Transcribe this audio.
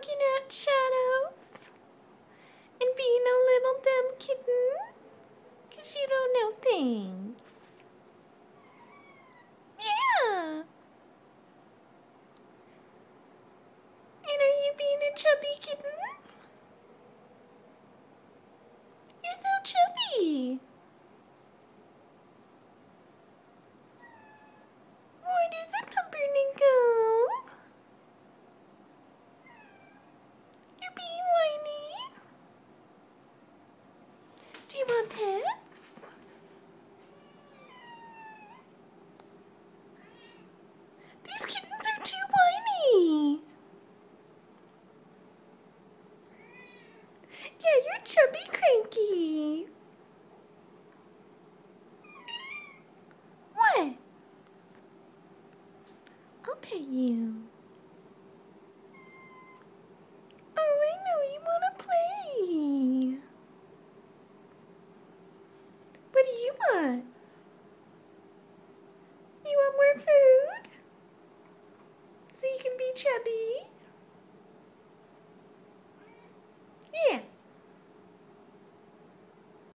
looking at shadows and being a little dumb kitten because you don't know things. Yeah. And are you being a chubby kitten? Do you want pets? These kittens are too whiny. Yeah, you're chubby cranky. What? I'll pet you. Oh, I know you want to play. What do you want? You want more food? So you can be chubby?